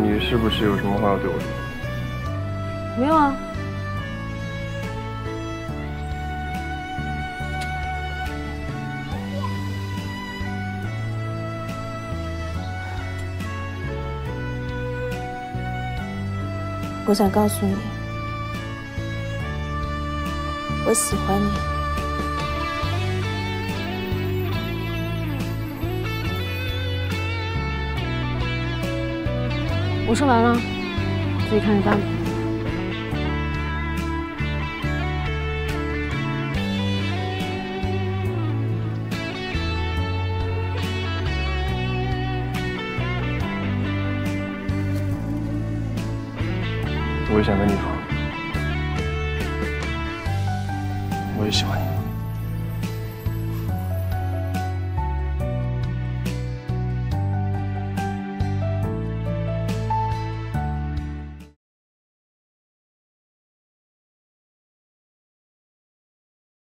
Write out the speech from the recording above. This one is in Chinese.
你是不是有什么话要对我说？没有啊。我想告诉你，我喜欢你。我说完了，自己看着办吧。我也想跟你说，我也喜欢你。